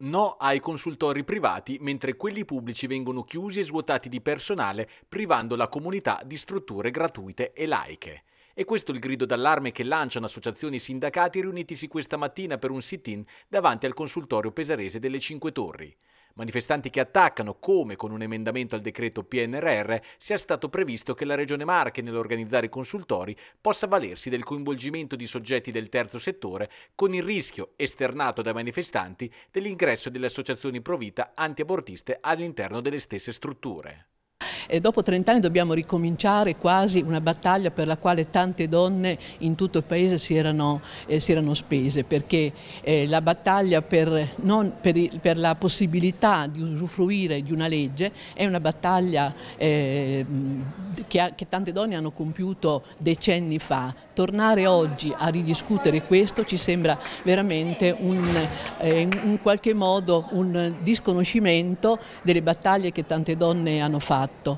No ai consultori privati mentre quelli pubblici vengono chiusi e svuotati di personale, privando la comunità di strutture gratuite e laiche. E questo è il grido d'allarme che lanciano associazioni e sindacati riunitisi questa mattina per un sit-in davanti al consultorio pesarese delle Cinque Torri. Manifestanti che attaccano come con un emendamento al decreto PNRR sia stato previsto che la Regione Marche nell'organizzare i consultori possa valersi del coinvolgimento di soggetti del terzo settore con il rischio esternato dai manifestanti dell'ingresso delle associazioni provita antiabortiste all'interno delle stesse strutture. E dopo 30 anni dobbiamo ricominciare quasi una battaglia per la quale tante donne in tutto il paese si erano, eh, si erano spese, perché eh, la battaglia per, per, per, la possibilità di usufruire di una legge è una battaglia eh, che, che tante donne hanno compiuto decenni fa. Tornare oggi a ridiscutere questo ci sembra veramente un, eh, in qualche modo un disconoscimento delle battaglie che tante donne hanno fatto.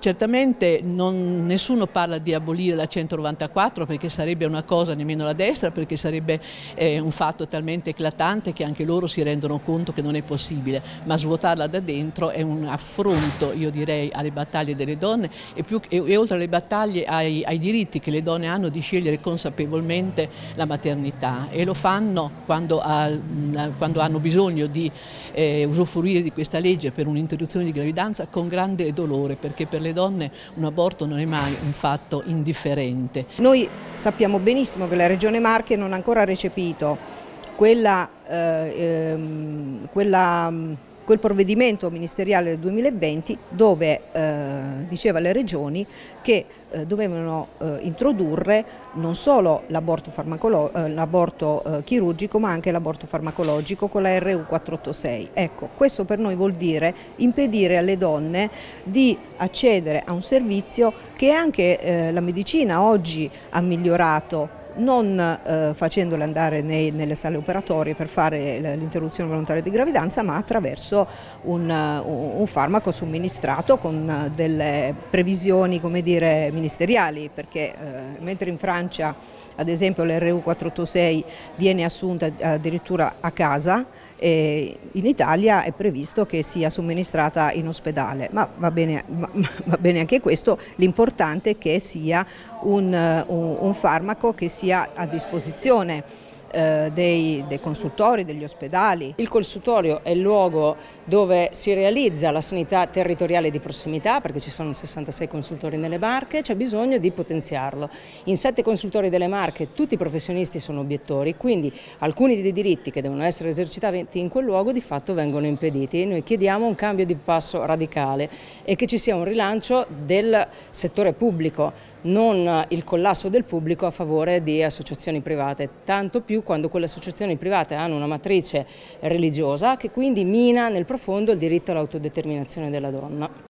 Certamente non, nessuno parla di abolire la 194 perché sarebbe una cosa nemmeno la destra, perché sarebbe eh, un fatto talmente eclatante che anche loro si rendono conto che non è possibile, ma svuotarla da dentro è un affronto, io direi, alle battaglie delle donne e, più, e, e oltre alle battaglie ai, ai, diritti che le donne hanno di scegliere consapevolmente la maternità. E lo fanno quando, ha, quando hanno bisogno di eh, usufruire di questa legge per un'interruzione di gravidanza con grande dolore perché per le le donne un aborto non è mai un fatto indifferente. Noi sappiamo benissimo che la Regione Marche non ha ancora recepito quella, eh, ehm, quella quel provvedimento ministeriale del 2020 dove eh, diceva alle regioni che eh, dovevano eh, introdurre non solo l'aborto eh, chirurgico ma anche l'aborto farmacologico con la RU 486. Ecco, questo per noi vuol dire impedire alle donne di accedere a un servizio che anche eh, la medicina oggi ha migliorato non eh, facendole andare nei, nelle sale operatorie per fare l'interruzione volontaria di gravidanza, ma attraverso un, un farmaco somministrato con delle previsioni dire, ministeriali, perché eh, mentre in Francia ad esempio l'RU 486 viene assunta addirittura a casa, in Italia è previsto che sia somministrata in ospedale, ma va bene, va bene anche questo, l'importante è che sia un, un, un farmaco che sia a disposizione eh, dei, dei, consultori, degli ospedali. Il consultorio è il luogo dove si realizza la sanità territoriale di prossimità, perché ci sono 66 consultori nelle Marche, c'è bisogno di potenziarlo. In sette consultori delle Marche tutti i professionisti sono obiettori, quindi alcuni dei diritti che devono essere esercitati in quel luogo di fatto vengono impediti. Noi chiediamo un cambio di passo radicale e che ci sia un rilancio del settore pubblico non il collasso del pubblico a favore di associazioni private, tanto più quando quelle associazioni private hanno una matrice religiosa che quindi mina nel profondo il diritto all'autodeterminazione della donna.